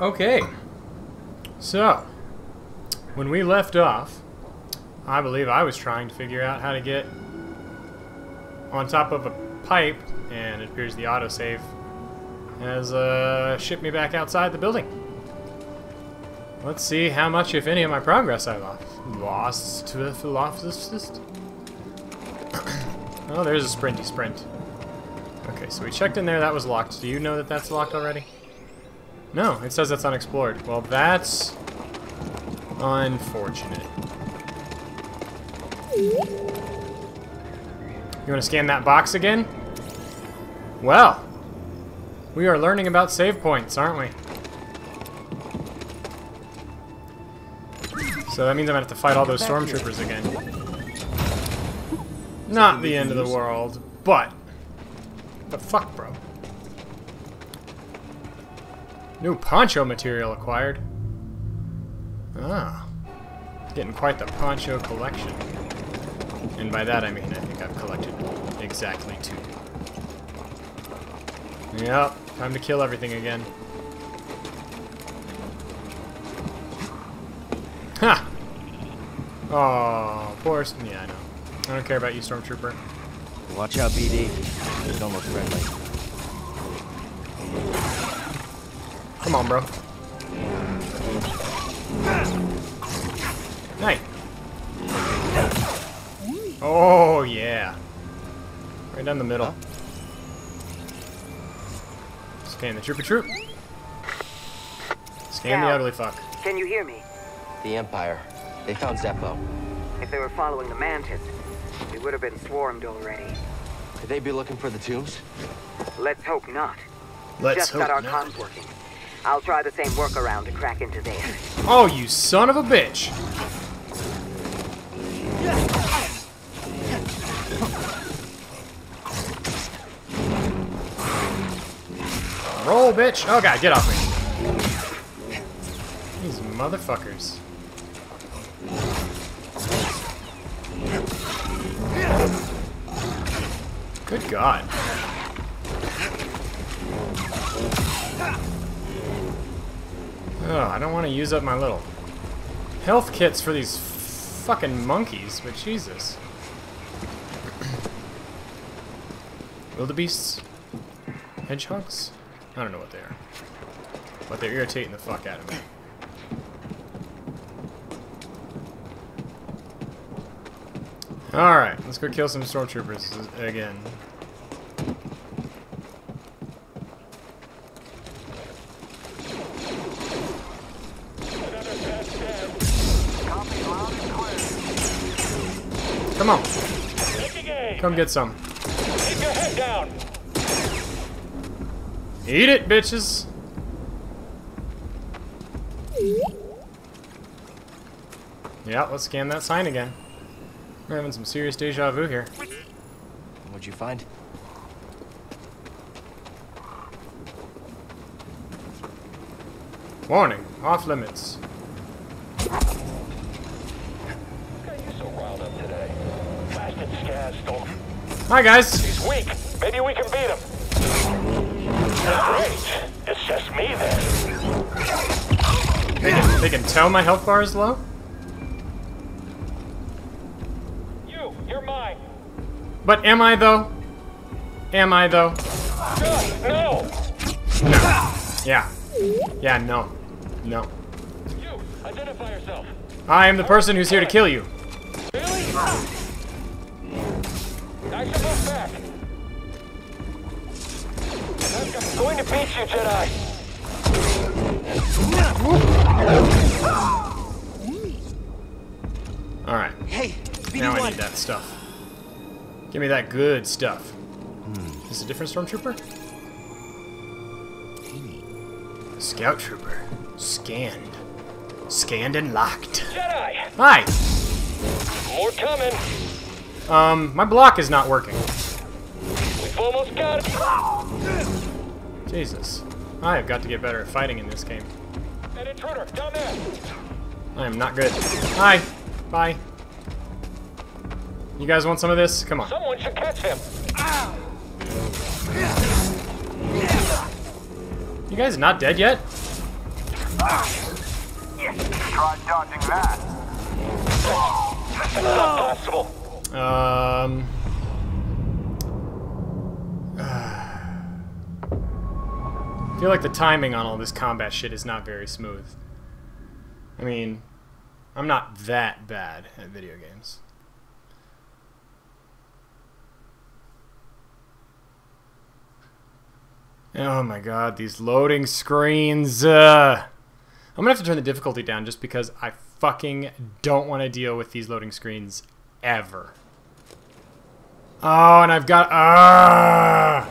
Okay. So, when we left off, I believe I was trying to figure out how to get on top of a pipe, and it appears the autosave has uh, shipped me back outside the building. Let's see how much, if any, of my progress I lost. Lost to the lost. oh, there's a sprinty sprint. Okay, so we checked in there. That was locked. Do you know that that's locked already? No, it says that's unexplored. Well, that's unfortunate. You want to scan that box again? Well, we are learning about save points, aren't we? So that means I'm going to have to fight all those stormtroopers again. Not the end of the world, but... The fuck, bro? New poncho material acquired. Ah. Getting quite the poncho collection. And by that I mean I think I've collected exactly two. Yep, time to kill everything again. Ha! Oh, poor... Yeah, I know. I don't care about you, Stormtrooper. Watch out, BD. They don't friendly. Come on, bro. Night. Oh, yeah. Right down the middle. Scan the trooper troop. Scan the Cal. ugly fuck. Can you hear me? The Empire. They found Zeffo. If they were following the Mantis, we would have been swarmed already. Could they be looking for the tombs? Let's hope not. Let's Just hope got our not. comms working. I'll try the same workaround to crack into theirs. Oh, you son of a bitch! Roll, bitch! Oh god, get off me. These motherfuckers. Good god. Oh, I don't want to use up my little health kits for these fucking monkeys, but Jesus. Wildebeests? Hedgehogs? I don't know what they are. But they're irritating the fuck out of me. Alright, let's go kill some stormtroopers again. Come get some. Keep your head down. Eat it, bitches! Yeah, let's scan that sign again. We're having some serious deja vu here. What'd you find? Warning, off limits. Got you so riled up today. Blasted Skaz stole. Hi, guys! He's weak. Maybe we can beat him. Great. It's just me then. They can, they can tell my health bar is low? You, you're mine. But am I, though? Am I, though? Good. No. No. Yeah. Yeah, no. No. You, identify yourself. I am the person who's here to kill you. Really? I should look back. I'm going to beat you, Jedi. Alright, Hey, now I need that stuff. Give me that good stuff. Is this a different stormtrooper? Scout trooper. Scanned. Scanned and locked. Jedi. Hi! More coming. Um, my block is not working. We've almost got it. Jesus. I have got to get better at fighting in this game. An intruder down there. I am not good. Hi. Bye. You guys want some of this? Come on. Someone should catch him. You guys not dead yet? Try dodging that. That's not possible. Um. I feel like the timing on all this combat shit is not very smooth. I mean, I'm not that bad at video games. Oh my god, these loading screens. Uh, I'm gonna have to turn the difficulty down just because I fucking don't want to deal with these loading screens ever. Oh, and I've got ah.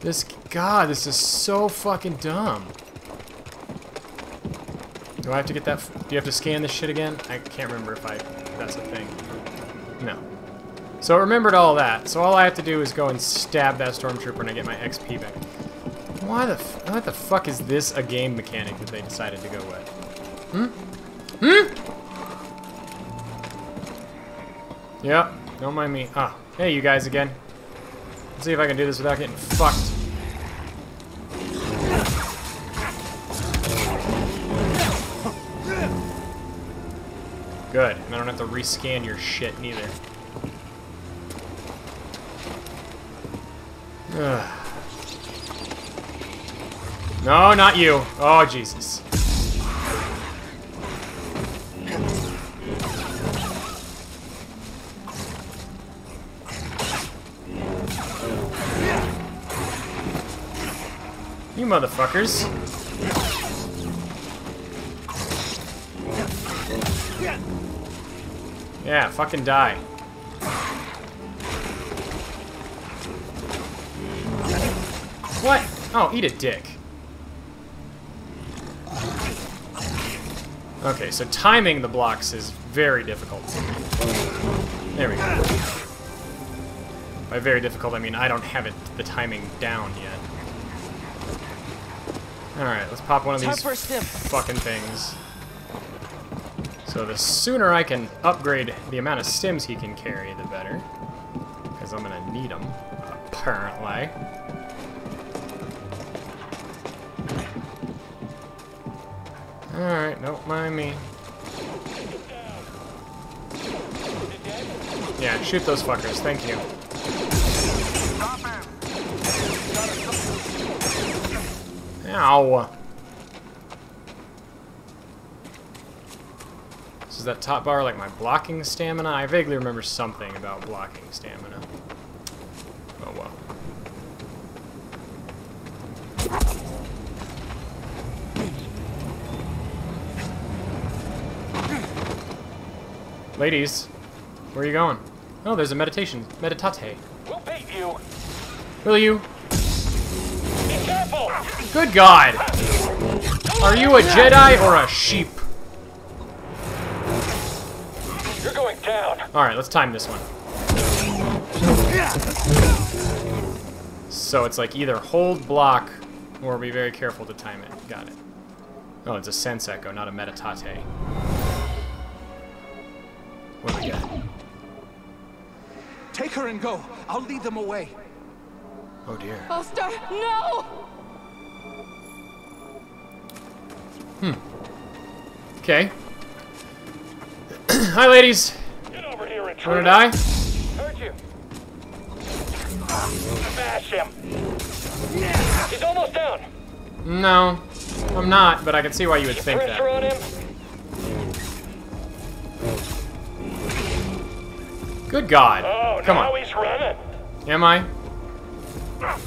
This god, this is so fucking dumb. Do I have to get that? Do you have to scan this shit again? I can't remember if I that's a thing. No. So I remembered all that. So all I have to do is go and stab that stormtrooper and I get my XP back. Why the f what the fuck is this a game mechanic that they decided to go with? Hmm? Hmm? Yep. Don't mind me. Ah, hey, you guys again. Let's see if I can do this without getting fucked. Good. And I don't have to rescan your shit neither. No, not you. Oh, Jesus. Motherfuckers. Yeah, fucking die. What? Oh, eat a dick. Okay, so timing the blocks is very difficult. There we go. By very difficult, I mean I don't have it the timing down yet. Alright, let's pop one of these fucking things. So the sooner I can upgrade the amount of stims he can carry, the better. Because I'm gonna need them, apparently. Alright, don't mind me. Yeah, shoot those fuckers, thank you. Ow! So is that top bar like my blocking stamina? I vaguely remember something about blocking stamina. Oh well. Ladies, where are you going? Oh, there's a meditation. Meditate. We'll beat you. Will you? Be careful. Good God! Are you a Jedi or a sheep? You're going down. Alright, let's time this one. So it's like either hold block or be very careful to time it. Got it. Oh, it's a sense echo, not a meditate. What do we got? Take her and go. I'll lead them away. Oh dear. Ulster, no! Okay. Hi, ladies. Get over here and Wanna die? Hurt you. Smash him. He's almost down. No, I'm not, but I can see why you would think that. on him. Good God. Oh, Come now on. he's running. Am I?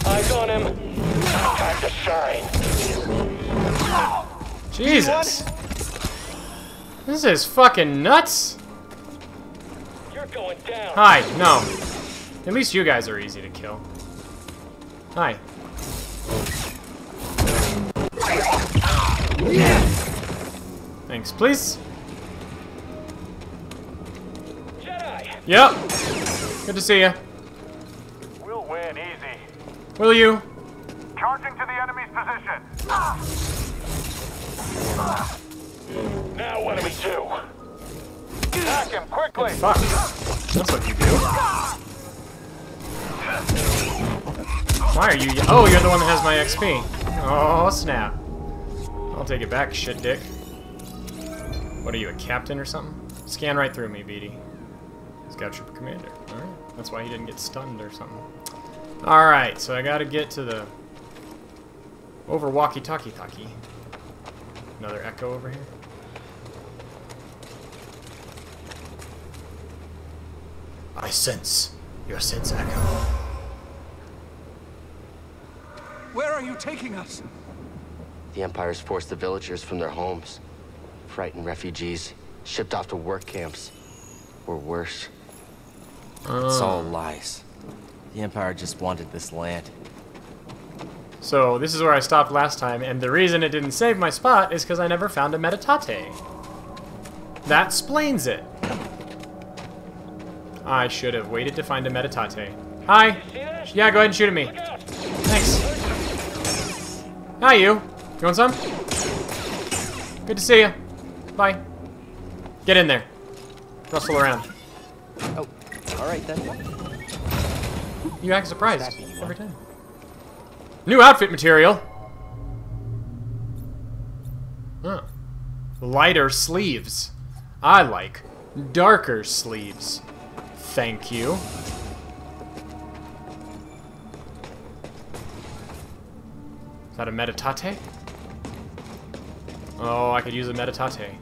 Eyes on him. Time to shine. Jesus. This is fucking nuts. You're going down. Hi, no. At least you guys are easy to kill. Hi. Thanks, please. Jedi. Yep. Good to see you. We'll win easy. Will you? Charging to the enemy's position. Ah! Ah! Now what do we do? Attack him quickly. Fuck. That's what you do. Why are you? Oh, you're the one that has my XP. Oh snap. I'll take it back, shit dick. What are you, a captain or something? Scan right through me, BD. got Trooper Commander. Alright. That's why he didn't get stunned or something. Alright, so I gotta get to the... Over walkie-talkie-talkie. Another echo over here. I sense your sense echo. Where are you taking us? The Empire's forced the villagers from their homes. Frightened refugees, shipped off to work camps. Or worse. It's all ah. lies. The Empire just wanted this land. So this is where I stopped last time, and the reason it didn't save my spot is because I never found a meditate. That explains it. I should have waited to find a meditate. Hi. Yeah, go ahead and shoot at me. Thanks. Hi, you. You want some? Good to see you. Bye. Get in there. Rustle around. Oh, all right then. You act surprised every time. New outfit material. Huh. Lighter sleeves. I like darker sleeves. Thank you. Is that a meditate? Oh, I could use a meditate.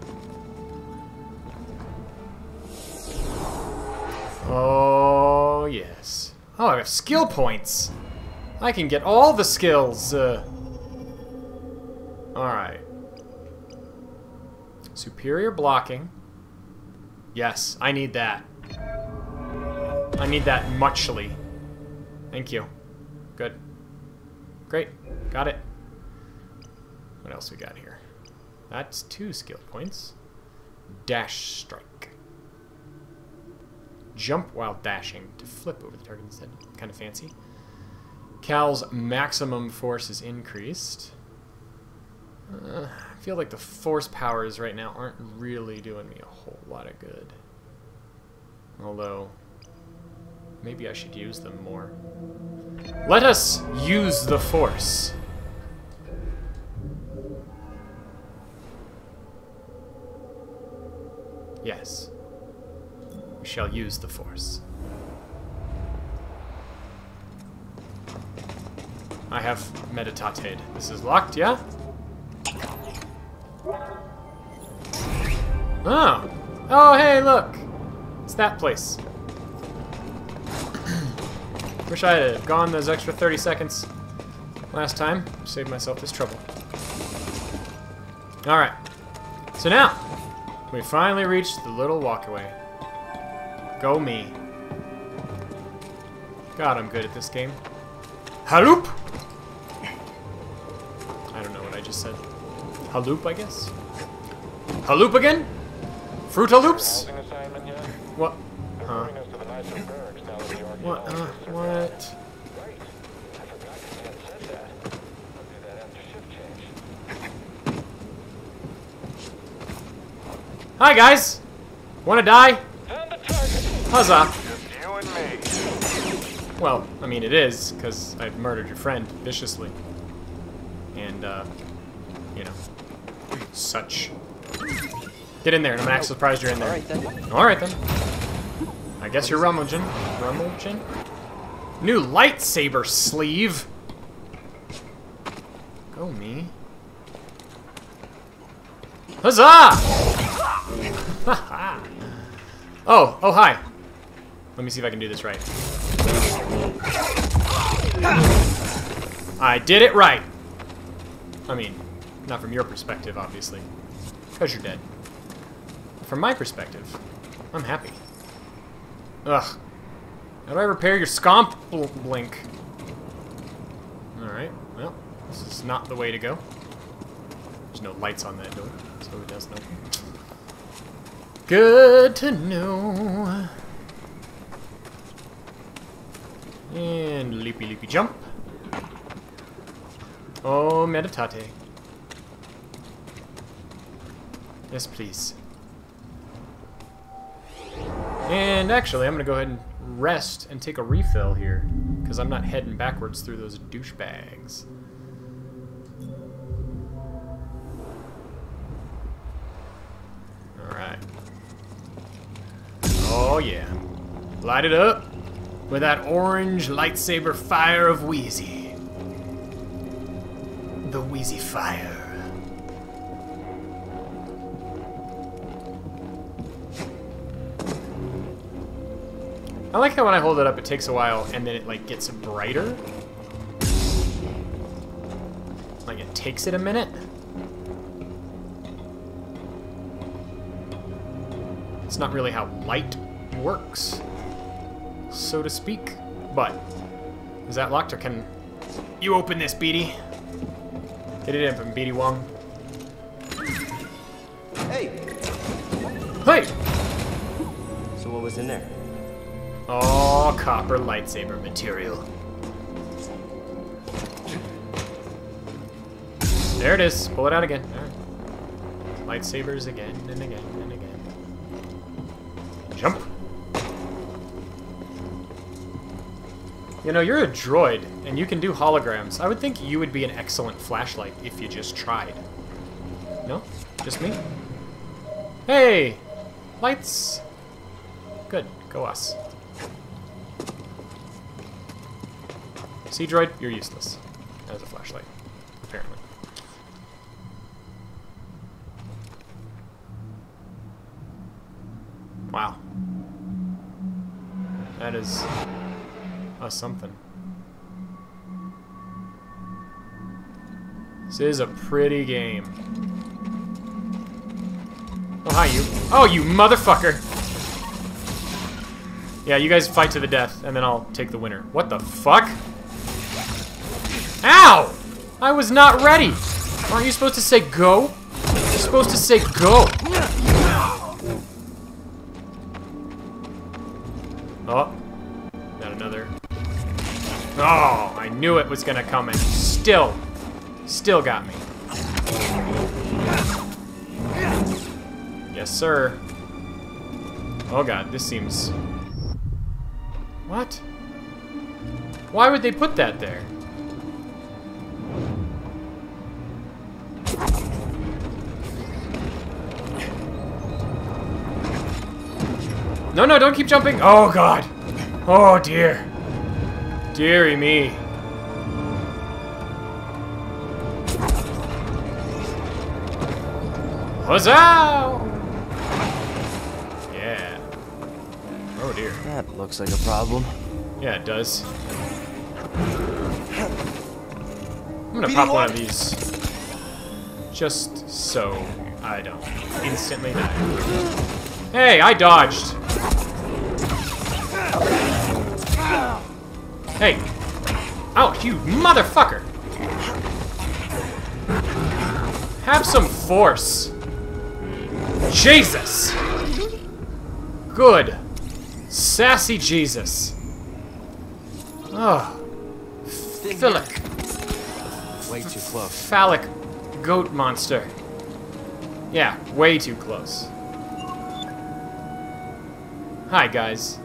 Oh, yes. Oh, I have skill points. I can get all the skills. Uh, Alright. Superior blocking. Yes, I need that. I need that muchly. Thank you. Good. Great. Got it. What else we got here? That's two skill points. Dash strike. Jump while dashing to flip over the target instead. Kind of fancy. Cal's maximum force is increased. Uh, I feel like the force powers right now aren't really doing me a whole lot of good. Although, maybe I should use them more. Let us use the force. Yes. We shall use the force. I have meditated. This is locked, yeah? Oh! Oh, hey, look! It's that place. Wish I had gone those extra 30 seconds last time. Saved myself this trouble. Alright. So now, we finally reached the little walkaway. Go me. God, I'm good at this game. Haloop! I don't know what I just said. Haloop, I guess? Haloop again? Fruit? Housing? What? Huh? Bring us to the nicer barracks now that the What? Uh, what? Right. I forgot Command said that. I'll do that after shift change. Hi, guys! Wanna die? Huzzah! Just you and me. Well, I mean, it is, because I've murdered your friend viciously. And, uh, you know, such. Get in there, and I'm actually surprised you're in there. right then. Alright then. I guess you're rummaging. Rummaging? New lightsaber sleeve! Go me. Huzzah! oh, oh hi. Let me see if I can do this right. I did it right. I mean, not from your perspective, obviously. Because you're dead. From my perspective, I'm happy. Ugh. How do I repair your scomp bl blink? Alright, well, this is not the way to go. There's no lights on that door, so it does nothing. Good to know. And leapy leapy jump. Oh, meditate. Yes, please. And actually, I'm going to go ahead and rest and take a refill here, because I'm not heading backwards through those douchebags. Alright. Oh yeah. Light it up with that orange lightsaber fire of Wheezy. The Wheezy fire. I like how when I hold it up, it takes a while, and then it like gets brighter. Like it takes it a minute. It's not really how light works, so to speak. But is that locked, or can you open this, BD? Get it open, BD Wong. Hey! Hey! So what was in there? Oh, copper lightsaber material. There it is. Pull it out again. Lightsabers again and again and again. Jump. You know, you're a droid, and you can do holograms. I would think you would be an excellent flashlight if you just tried. No? Just me? Hey! Lights! Good. Go us. See, droid, you're useless as a flashlight, apparently. Wow. That is a something. This is a pretty game. Oh, hi, you. Oh, you motherfucker! Yeah, you guys fight to the death, and then I'll take the winner. What the fuck? I was not ready! Aren't you supposed to say go? You're supposed to say go! Oh. Got another. Oh, I knew it was gonna come in. Still. Still got me. Yes, sir. Oh god, this seems... What? Why would they put that there? No, no, don't keep jumping. Oh, God. Oh, dear. Deary me. Huzzah! Yeah. Oh, dear. That looks like a problem. Yeah, it does. I'm gonna pop one of these. Just so I don't instantly die. Hey, I dodged. Hey. Oh, you motherfucker. Have some force. Jesus. Good. Sassy Jesus. Ah. Oh. Philic. Way too close. Phallic goat monster. Yeah, way too close. Hi, guys.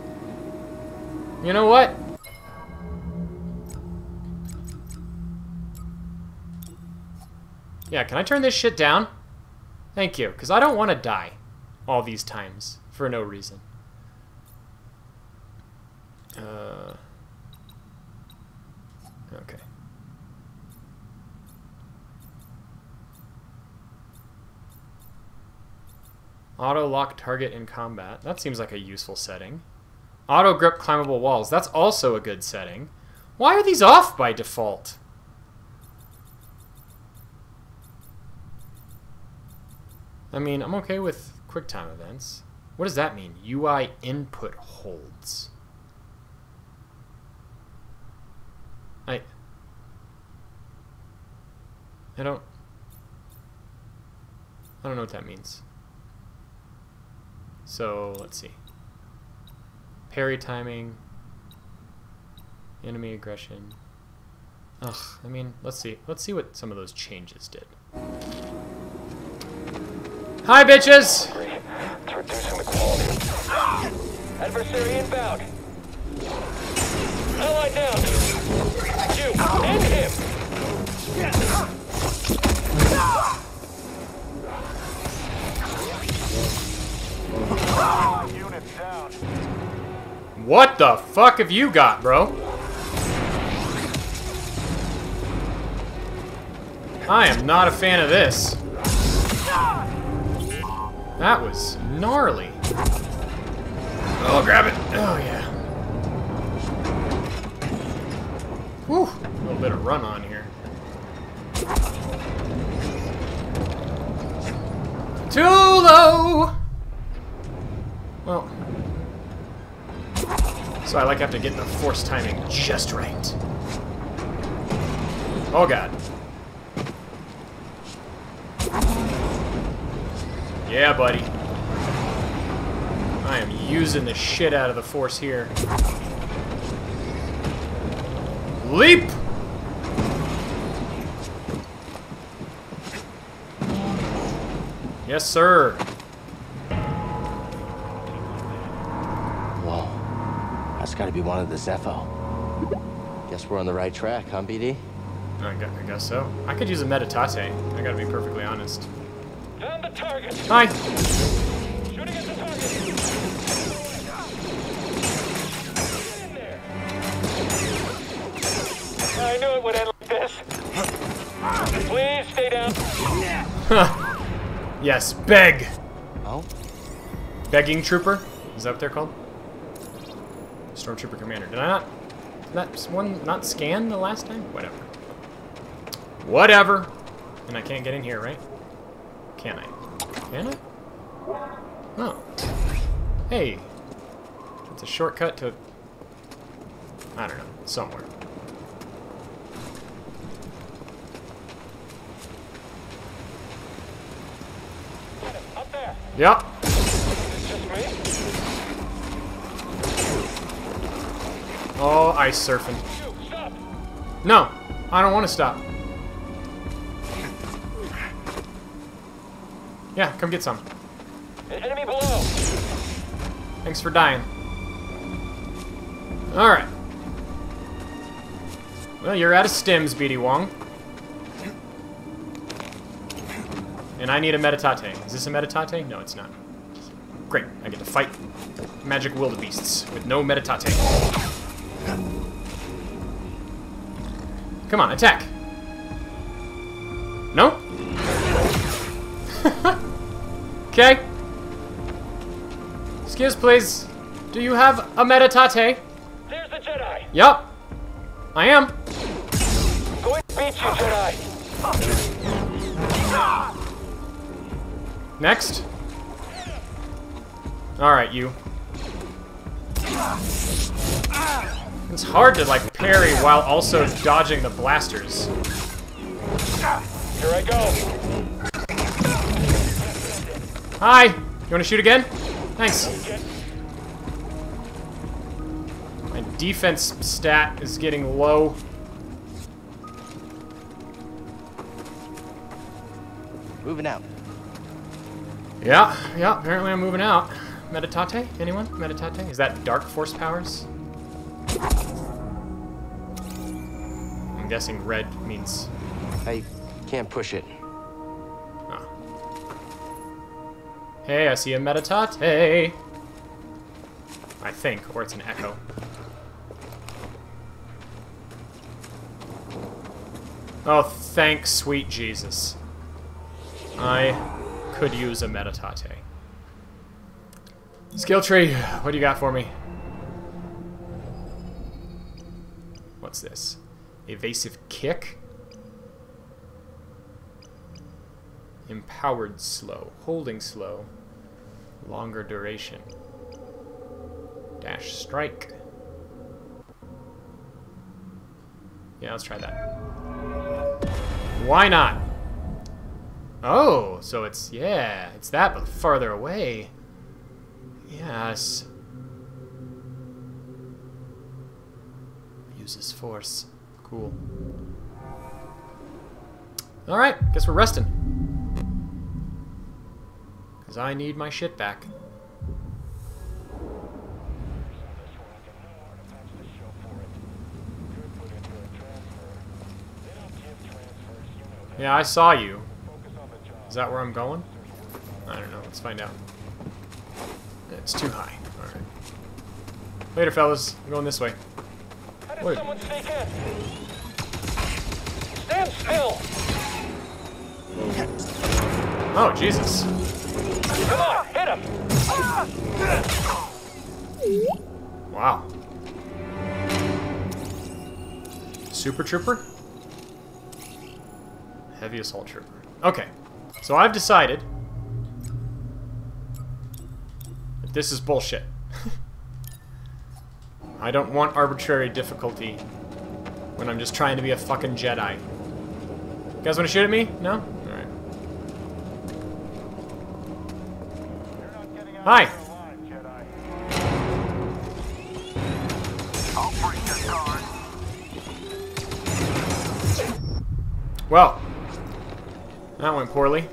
You know what? Yeah, can I turn this shit down? Thank you, because I don't want to die all these times for no reason. Uh, okay. Auto lock target in combat. That seems like a useful setting. Auto grip climbable walls. That's also a good setting. Why are these off by default? I mean, I'm okay with QuickTime events. What does that mean? UI input holds. I... I don't... I don't know what that means. So, let's see. Parry timing. Enemy aggression. Ugh, I mean, let's see. Let's see what some of those changes did. Hi, bitches. It's reducing the quality. Adversary inbound. Down. You him. What the fuck have you got, bro? I am not a fan of this. That was gnarly. Oh, grab it. Oh, yeah. Whew. A little bit of run on here. Too low! Well. So I like have to get the force timing just right. Oh god. Yeah, buddy. I am using the shit out of the force here. Leap! Yes, sir. Whoa. That's gotta be one of the Zeffo. Guess we're on the right track, huh, BD? I gu- I guess so. I could use a meditate. I gotta be perfectly honest. Found the target. Hi. Shooting at the target. Get in there. I knew it would end like this. Please stay down. Yes, beg. Oh? Begging trooper. Is that what they're called? Stormtrooper commander. Did I not? Did that one not scan the last time? Whatever. Whatever. And I can't get in here, right? Can I? Can I? Oh. Hey. It's a shortcut to... I don't know. Somewhere. Yep. Oh, ice surfing. No, I don't want to stop. Yeah, come get some. An enemy below. Thanks for dying. Alright. Well, you're out of stims, BD Wong. And I need a meditate. Is this a meditate? No, it's not. Great, I get to fight magic wildebeests with no meditate. Come on, attack! Okay. Excuse, please. Do you have a meditate? There's the Jedi. Yup. I am. Going to beat you, Jedi. Next. Alright, you. It's hard to, like, parry while also dodging the blasters. Here I go. Hi! You wanna shoot again? Thanks. My defense stat is getting low. Moving out. Yeah, yeah, apparently I'm moving out. Meditate? Anyone? Meditate? Is that dark force powers? I'm guessing red means... I can't push it. Hey, I see a meditate! I think, or it's an echo. Oh, thank sweet Jesus. I could use a meditate. Skill tree, what do you got for me? What's this? Evasive kick? Empowered slow. Holding slow. Longer duration. Dash strike. Yeah, let's try that. Why not? Oh, so it's, yeah, it's that, but farther away. Yes. Uses force. Cool. Alright, guess we're resting. Because I need my shit back. Yeah, I saw you. Is that where I'm going? I don't know. Let's find out. It's too high. Alright. Later, fellas. I'm going this way. How did Wait. someone sneak in? Stand still! Oh, Jesus. Come on, hit him! Wow. Super Trooper? Heavy Assault Trooper. Okay. So I've decided that this is bullshit. I don't want arbitrary difficulty when I'm just trying to be a fucking Jedi. You guys want to shoot at me? No? Alright. Hi! Well, that went poorly.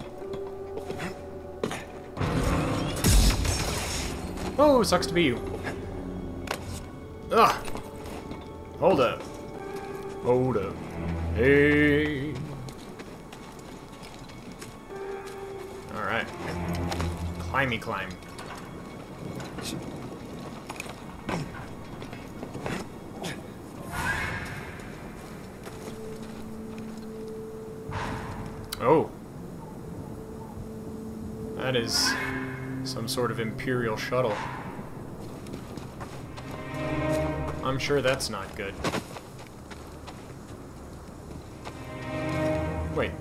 Oh, sucks to be you. Ugh. Hold up. Hold up. Hey. Alright. Climby climb. Oh. That is some sort of Imperial shuttle. I'm sure that's not good. Wait.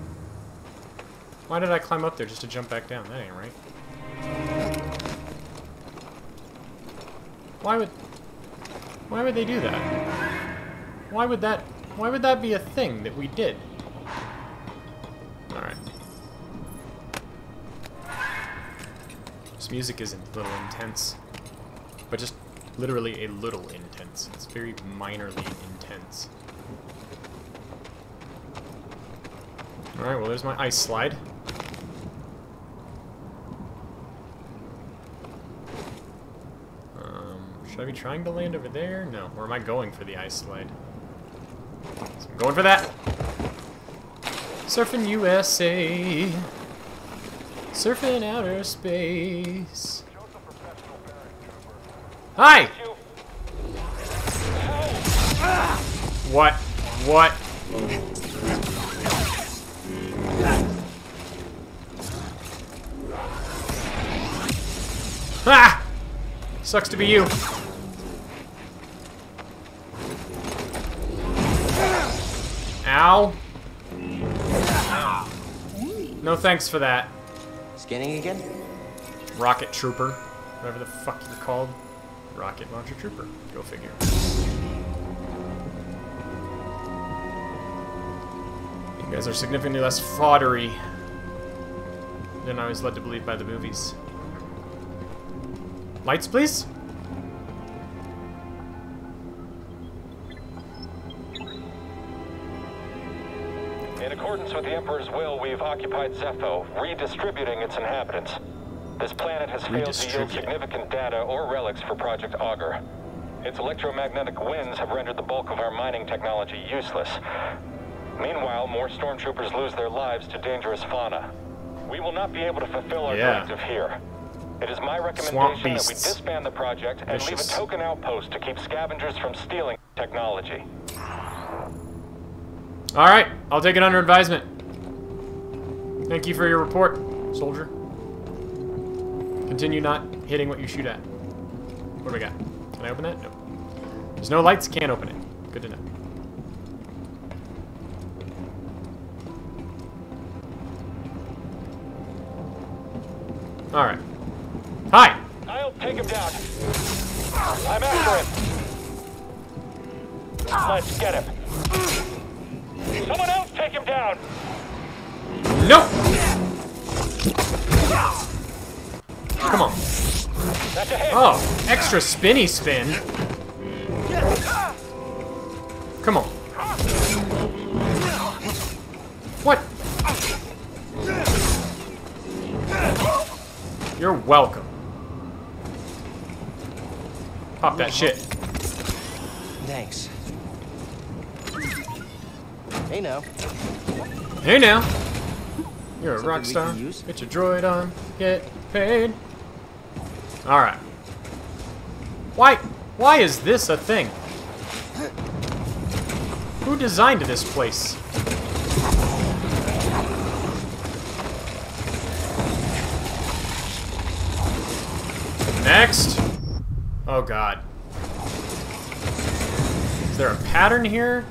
Why did I climb up there just to jump back down? That ain't right. Why would... Why would they do that? Why would that... Why would that be a thing that we did? This music is a little intense. But just literally a little intense. It's very minorly intense. Alright, well there's my ice slide. Um, should I be trying to land over there? No. Or am I going for the ice slide? So I'm going for that! Surfing USA. Surfing outer space. Hi! What? What? Ah! Sucks to be you. Ow. No thanks for that. Scanning again? Rocket Trooper. Whatever the fuck you're called. Rocket Launcher Trooper. Go figure. You guys are significantly less foddery than I was led to believe by the movies. Lights, please? In accordance with the Emperor's will, we've occupied Zeffo, redistributing its inhabitants. This planet has failed to yield significant data or relics for Project Augur. Its electromagnetic winds have rendered the bulk of our mining technology useless. Meanwhile, more stormtroopers lose their lives to dangerous fauna. We will not be able to fulfill our Yeah. directive here. It is my recommendation that we disband the project and leave a token outpost to keep scavengers from stealing technology. Alright, I'll take it under advisement. Thank you for your report, soldier. Continue not hitting what you shoot at. What do we got? Can I open that? No. There's no lights, can't open it. Good to know. Alright. Hi! I'll take him down. I'm after him. Let's get him. Nope! Come on. That's a hit. Oh, extra spinny spin. Come on. What? You're welcome. Pop that shit. Thanks. Hey now. Hey now. You're a Something rock star. Get your droid on. Get paid. Alright. Why? Why is this a thing? Who designed this place? Next! Oh god. Is there a pattern here?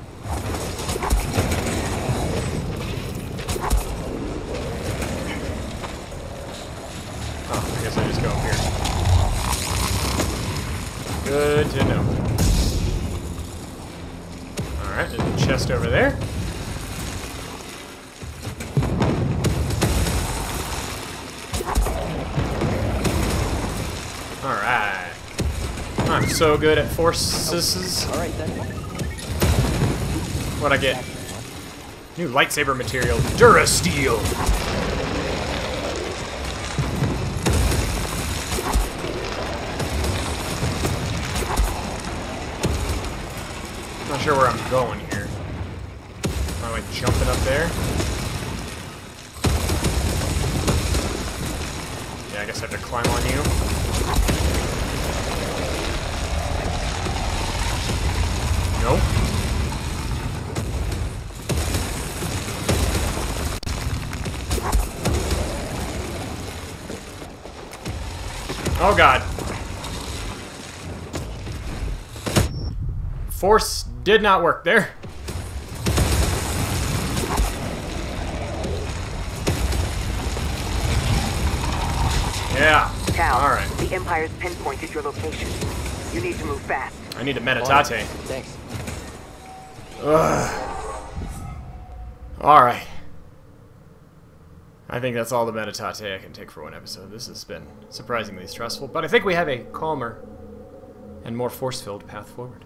So good at forces. All right then. What'd I get? New lightsaber material. Durasteel. Oh god. Force did not work there. Yeah. Cal, Alright. the Empire's pinpointed your location. You need to move fast. I need a meditate. Thanks. Ugh. Alright. I think that's all the meditate I can take for one episode. This has been surprisingly stressful, but I think we have a calmer and more force filled path forward.